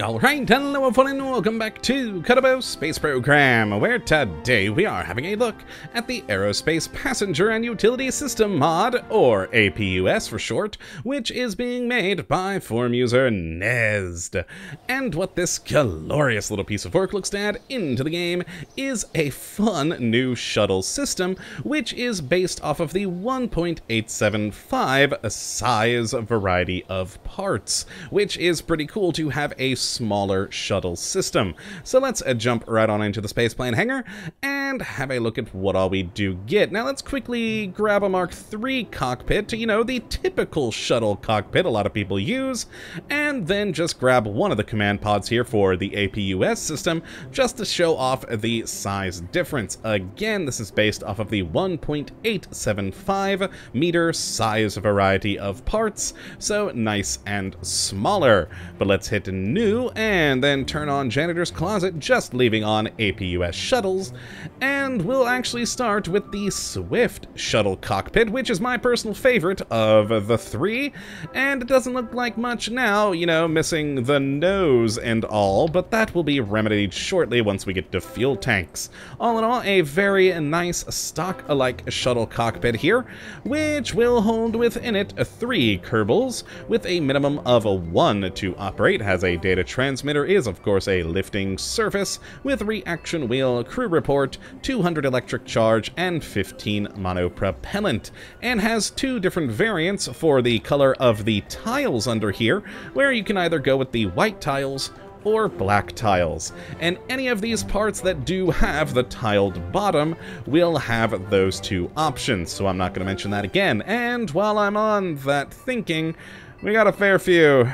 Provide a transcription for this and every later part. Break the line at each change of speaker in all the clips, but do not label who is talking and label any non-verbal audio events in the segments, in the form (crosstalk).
Alright, hello everyone and welcome back to Kottabos Space Program, where today we are having a look at the Aerospace Passenger and Utility System mod, or APUS for short, which is being made by forum user Nezd. And what this glorious little piece of work looks to add into the game is a fun new shuttle system, which is based off of the 1.875 size variety of parts, which is pretty cool to have a smaller shuttle system. So let's uh, jump right on into the spaceplane hangar and have a look at what all we do get. Now let's quickly grab a Mark III cockpit, you know, the typical shuttle cockpit a lot of people use, and then just grab one of the command pods here for the APUS system, just to show off the size difference. Again, this is based off of the 1.875 meter size variety of parts, so nice and smaller. But let's hit new and then turn on Janitor's Closet, just leaving on APUS shuttles. And we'll actually start with the Swift shuttle cockpit, which is my personal favorite of the three. And it doesn't look like much now, you know, missing the nose and all, but that will be remedied shortly once we get to fuel tanks. All in all, a very nice stock-alike shuttle cockpit here, which will hold within it three Kerbals, with a minimum of one to operate, has a data transmitter is, of course, a lifting surface with reaction wheel, crew report, 200 electric charge, and 15 monopropellant, and has two different variants for the color of the tiles under here, where you can either go with the white tiles or black tiles. And any of these parts that do have the tiled bottom will have those two options, so I'm not going to mention that again. And while I'm on that thinking, we got a fair few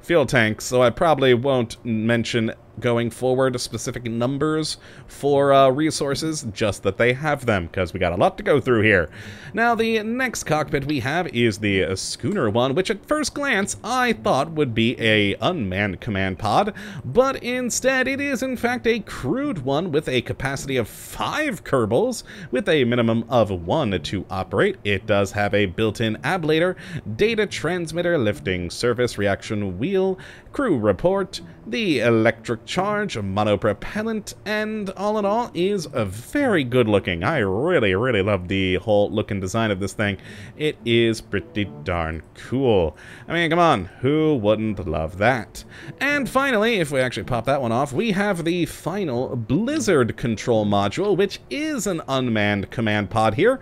fuel tanks, so I probably won't mention going forward specific numbers for uh, resources, just that they have them, because we got a lot to go through here. Now, the next cockpit we have is the schooner one, which at first glance I thought would be a unmanned command pod, but instead it is in fact a crewed one with a capacity of five Kerbals, with a minimum of one to operate. It does have a built-in ablator, data transmitter, lifting surface reaction wheel, crew report, the electric charge, monopropellant, and all in all is a very good looking. I really, really love the whole look and design of this thing. It is pretty darn cool. I mean, come on, who wouldn't love that? And finally, if we actually pop that one off, we have the final Blizzard control module, which is an unmanned command pod here,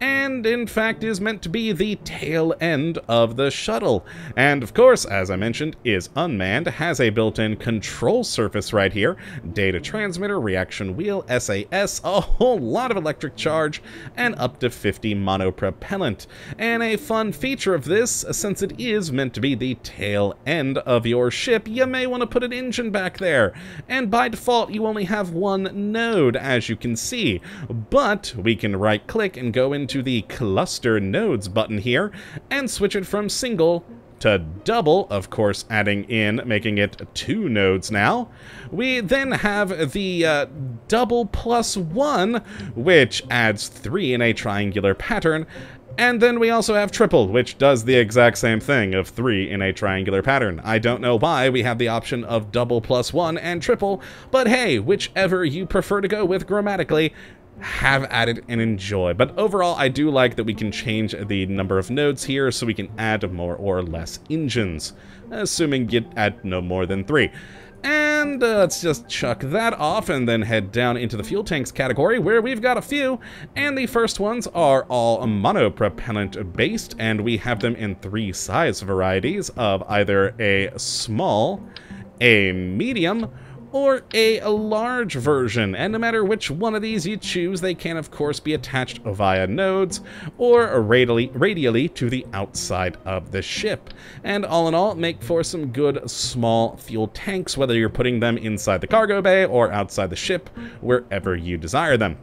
and in fact is meant to be the tail end of the shuttle. And of course, as I mentioned, is unmanned, has a built-in control surface right here, data transmitter, reaction wheel, SAS, a whole lot of electric charge, and up to 50 monopropellant. And a fun feature of this, since it is meant to be the tail end of your ship, you may want to put an engine back there. And by default, you only have one node, as you can see. But we can right-click and go into the Cluster Nodes button here, and switch it from single to double, of course adding in, making it two nodes now. We then have the uh, double plus one, which adds three in a triangular pattern, and then we also have triple, which does the exact same thing of three in a triangular pattern. I don't know why we have the option of double plus one and triple, but hey, whichever you prefer to go with grammatically, have at it and enjoy. But overall, I do like that we can change the number of nodes here so we can add more or less engines, assuming you add no more than three. And uh, let's just chuck that off and then head down into the fuel tanks category where we've got a few. And the first ones are all monopropellant based and we have them in three size varieties of either a small, a medium, or a large version, and no matter which one of these you choose, they can of course be attached via nodes or radially, radially to the outside of the ship. And all in all, make for some good small fuel tanks, whether you're putting them inside the cargo bay or outside the ship, wherever you desire them.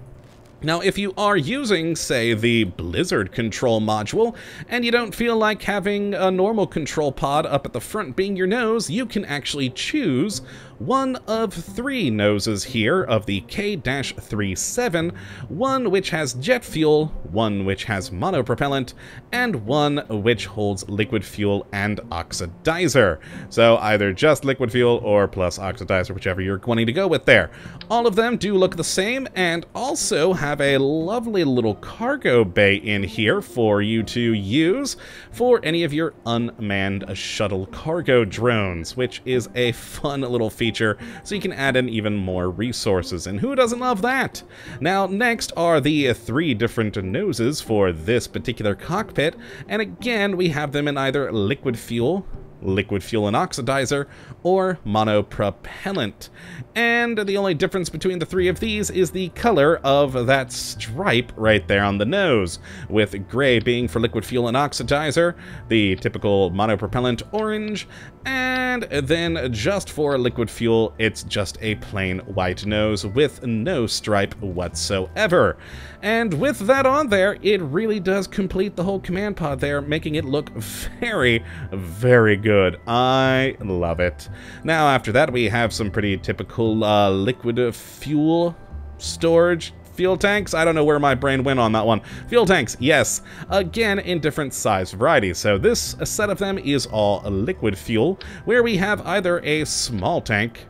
Now, if you are using, say, the Blizzard control module, and you don't feel like having a normal control pod up at the front being your nose, you can actually choose one of three noses here of the K-37, one which has jet fuel, one which has monopropellant, and one which holds liquid fuel and oxidizer. So either just liquid fuel or plus oxidizer, whichever you're wanting to go with there. All of them do look the same and also have a lovely little cargo bay in here for you to use for any of your unmanned shuttle cargo drones, which is a fun little feature so you can add in even more resources, and who doesn't love that? Now, next are the three different noses for this particular cockpit, and again, we have them in either liquid fuel, liquid fuel and oxidizer, or monopropellant. And the only difference between the three of these is the color of that stripe right there on the nose, with gray being for liquid fuel and oxidizer, the typical monopropellant orange, and then just for liquid fuel, it's just a plain white nose with no stripe whatsoever. And with that on there, it really does complete the whole command pod there, making it look very, very good. I love it. Now, after that, we have some pretty typical uh, liquid fuel storage fuel tanks. I don't know where my brain went on that one. Fuel tanks, yes. Again, in different size varieties. So this set of them is all liquid fuel, where we have either a small tank,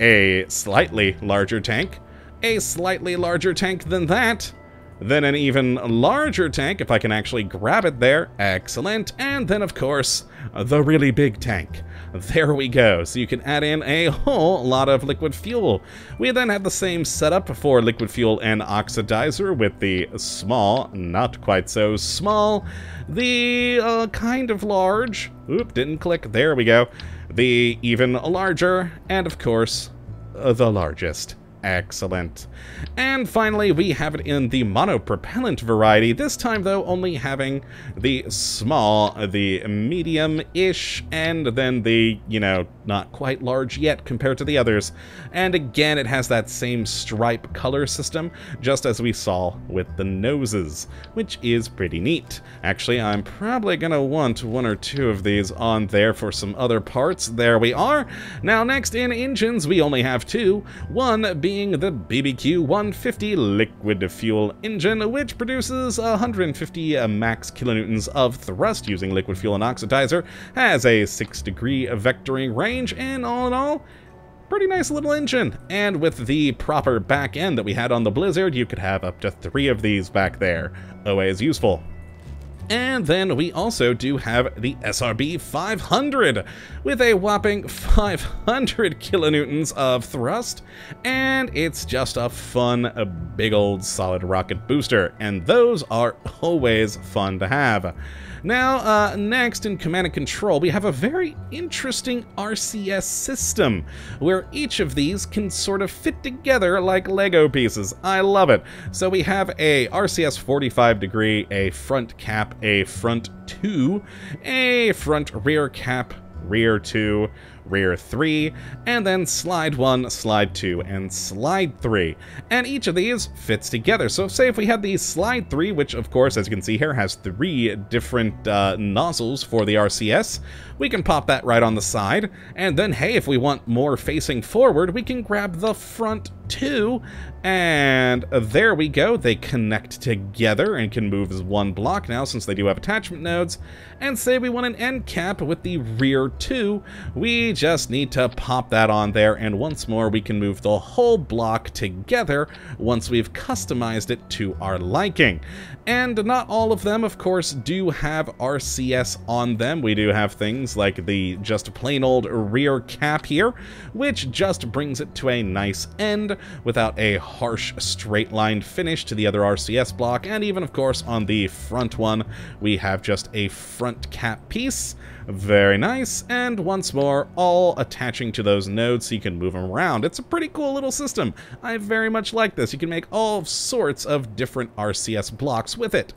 a slightly larger tank, a slightly larger tank than that, then an even larger tank, if I can actually grab it there, excellent, and then of course, the really big tank. There we go, so you can add in a whole lot of liquid fuel. We then have the same setup for liquid fuel and oxidizer with the small, not quite so small, the uh, kind of large, oop, didn't click, there we go, the even larger, and of course, uh, the largest. Excellent. And finally, we have it in the monopropellant variety, this time though only having the small, the medium-ish, and then the, you know, not quite large yet compared to the others. And again, it has that same stripe color system, just as we saw with the noses, which is pretty neat. Actually, I'm probably gonna want one or two of these on there for some other parts. There we are. Now next in engines, we only have two. One being the BBQ-150 liquid fuel engine, which produces 150 uh, max kilonewtons of thrust using liquid fuel and oxidizer, has a 6 degree vectoring range, and all in all, pretty nice little engine. And with the proper back end that we had on the Blizzard, you could have up to three of these back there. Always useful. And then we also do have the SRB 500 with a whopping 500 kilonewtons of thrust, and it's just a fun, big old solid rocket booster, and those are always fun to have. Now, uh, next in Command and Control, we have a very interesting RCS system, where each of these can sort of fit together like Lego pieces. I love it. So we have a RCS 45 degree, a front cap, a front 2, a front rear cap, rear 2, rear 3, and then slide 1, slide 2, and slide 3. And each of these fits together. So say if we had the slide 3, which of course, as you can see here, has three different uh, nozzles for the RCS, we can pop that right on the side. And then, hey, if we want more facing forward, we can grab the front two, and there we go. They connect together and can move as one block now since they do have attachment nodes. And say we want an end cap with the rear two, we just need to pop that on there, and once more we can move the whole block together once we've customized it to our liking. And not all of them, of course, do have RCS on them. We do have things like the just plain old rear cap here, which just brings it to a nice end without a harsh straight line finish to the other RCS block. And even, of course, on the front one, we have just a front cap piece. Very nice, and once more, all attaching to those nodes so you can move them around. It's a pretty cool little system. I very much like this. You can make all sorts of different RCS blocks with it.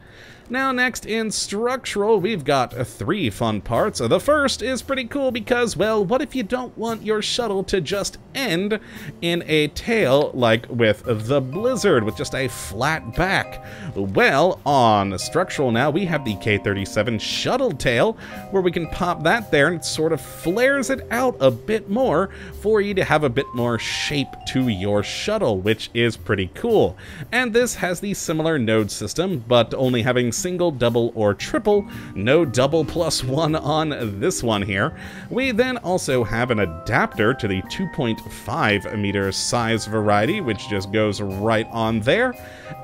Now next in structural, we've got three fun parts. The first is pretty cool because, well, what if you don't want your shuttle to just end in a tail like with the Blizzard, with just a flat back? Well, on structural now, we have the K-37 shuttle tail, where we can pop that there and it sort of flares it out a bit more for you to have a bit more shape to your shuttle, which is pretty cool. And this has the similar node system, but only having single, double, or triple, no double plus one on this one here. We then also have an adapter to the 2.5 meter size variety, which just goes right on there.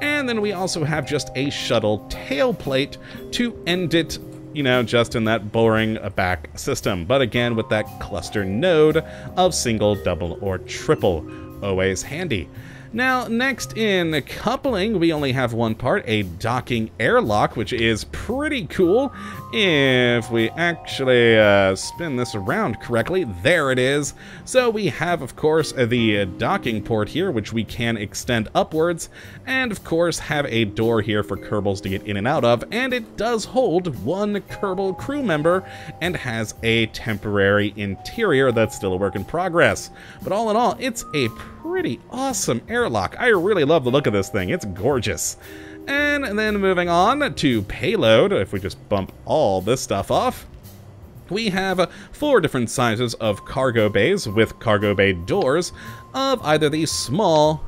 And then we also have just a shuttle tail plate to end it you know, just in that boring back system. But again, with that cluster node of single, double, or triple. Always handy. Now, next in coupling, we only have one part, a docking airlock, which is pretty cool. If we actually uh, spin this around correctly, there it is. So we have, of course, the docking port here, which we can extend upwards, and of course have a door here for Kerbals to get in and out of, and it does hold one Kerbal crew member and has a temporary interior that's still a work in progress. But all in all, it's a pretty awesome airlock. I really love the look of this thing. It's gorgeous. And then moving on to payload, if we just bump all this stuff off, we have four different sizes of cargo bays with cargo bay doors of either the small,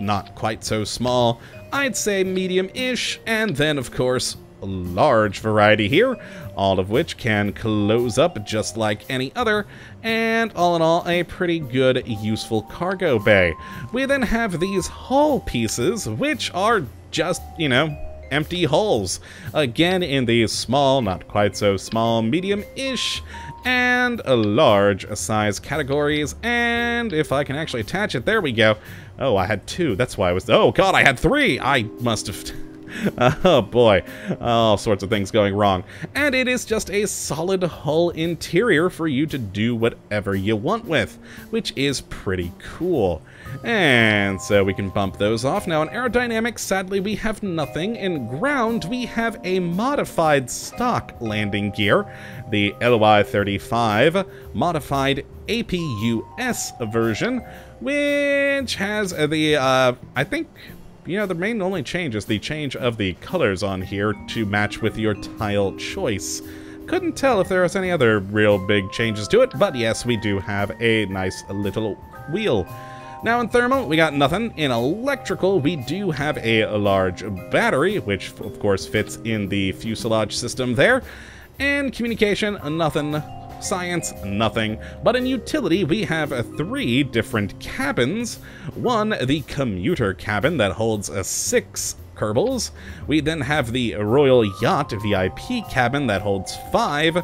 not quite so small, I'd say medium-ish, and then of course large variety here, all of which can close up just like any other, and all in all, a pretty good, useful cargo bay. We then have these hull pieces, which are just, you know, empty hulls. Again, in these small, not quite so small, medium-ish, and a large size categories, and if I can actually attach it, there we go. Oh, I had two, that's why I was, oh god, I had three! I must have... (laughs) oh boy, all sorts of things going wrong. And it is just a solid hull interior for you to do whatever you want with, which is pretty cool. And so we can bump those off. Now in aerodynamics, sadly we have nothing. In ground, we have a modified stock landing gear, the LY-35 modified APUS version, which has the, uh, I think you know, the main only change is the change of the colors on here to match with your tile choice. Couldn't tell if there was any other real big changes to it, but yes, we do have a nice little wheel. Now in thermal, we got nothing. In electrical, we do have a large battery, which of course fits in the fuselage system there. And communication, nothing science, nothing. But in utility, we have three different cabins. One, the commuter cabin that holds a six Kerbals. We then have the Royal Yacht VIP cabin that holds five.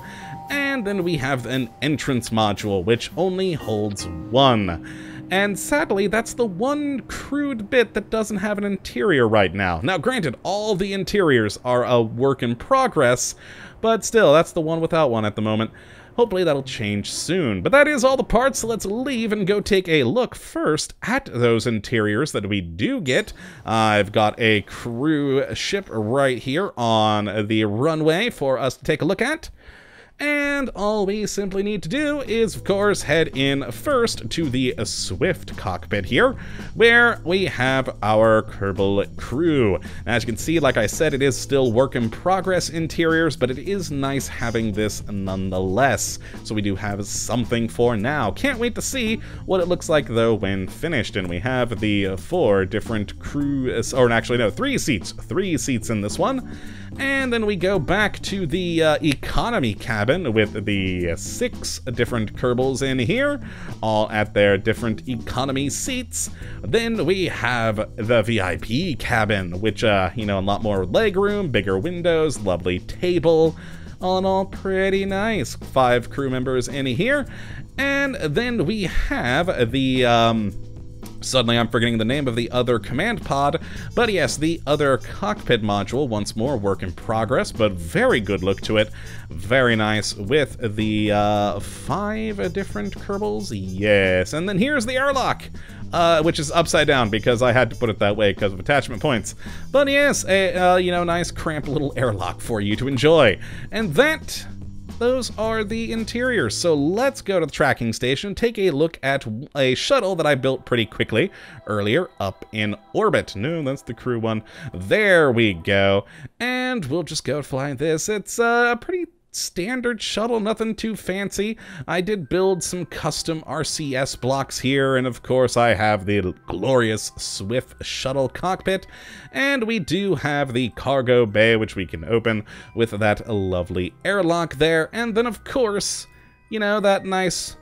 And then we have an entrance module, which only holds one. And sadly, that's the one crewed bit that doesn't have an interior right now. Now, granted, all the interiors are a work in progress, but still, that's the one without one at the moment. Hopefully that'll change soon. But that is all the parts, so let's leave and go take a look first at those interiors that we do get. Uh, I've got a crew ship right here on the runway for us to take a look at. And all we simply need to do is, of course, head in first to the Swift cockpit here, where we have our Kerbal crew. As you can see, like I said, it is still work in progress interiors, but it is nice having this nonetheless. So we do have something for now. Can't wait to see what it looks like, though, when finished. And we have the four different crew, or actually, no, three seats. Three seats in this one. And then we go back to the uh, economy cabin with the six different Kerbals in here, all at their different economy seats. Then we have the VIP cabin, which, uh, you know, a lot more legroom, bigger windows, lovely table. All in all, pretty nice. Five crew members in here. And then we have the, um, Suddenly I'm forgetting the name of the other command pod, but yes, the other cockpit module, once more work in progress, but very good look to it. Very nice with the uh, five different Kerbals, yes. And then here's the airlock, uh, which is upside down because I had to put it that way because of attachment points. But yes, a, uh, you know, nice cramped little airlock for you to enjoy. And that those are the interiors. So let's go to the tracking station, take a look at a shuttle that I built pretty quickly earlier up in orbit. No, that's the crew one. There we go. And we'll just go fly this. It's uh, a pretty standard shuttle, nothing too fancy. I did build some custom RCS blocks here, and of course I have the glorious Swift shuttle cockpit, and we do have the cargo bay, which we can open with that lovely airlock there, and then of course, you know, that nice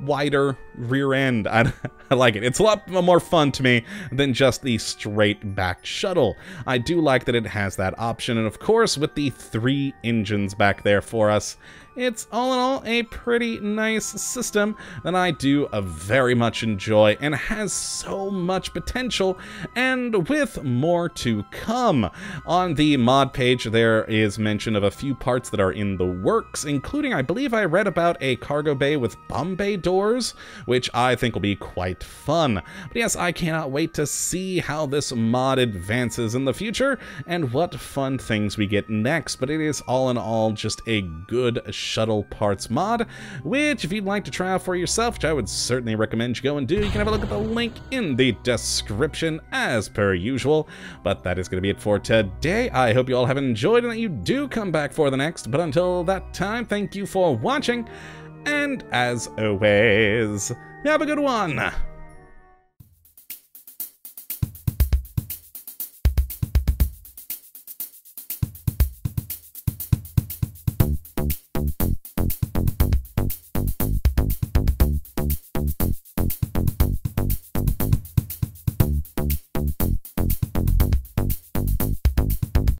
wider rear end. (laughs) I, I, like it. It's a lot more fun to me than just the straight back shuttle. I do like that it has that option, and of course, with the three engines back there for us, it's all in all a pretty nice system that I do uh, very much enjoy and has so much potential and with more to come. On the mod page there is mention of a few parts that are in the works, including I believe I read about a cargo bay with bomb bay doors, which I think will be quite fun. But yes, I cannot wait to see how this mod advances in the future and what fun things we get next, but it is all in all just a good shuttle parts mod, which if you'd like to try out for yourself, which I would certainly recommend you go and do, you can have a look at the link in the description as per usual. But that is going to be it for today. I hope you all have enjoyed and that you do come back for the next. But until that time, thank you for watching. And as always, have a good one.